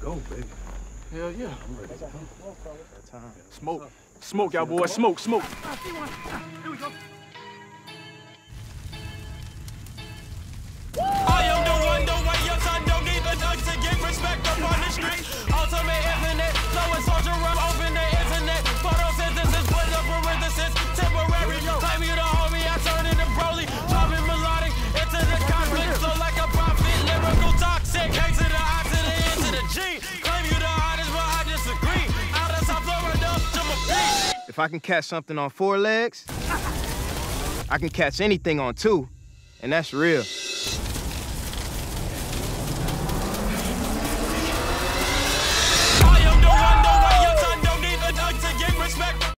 go, baby. Hell yeah, I'm ready to go. Smoke, smoke, y'all boys, smoke, smoke. Ah, ah, here we go. If I can catch something on four legs, I can catch anything on two, and that's real.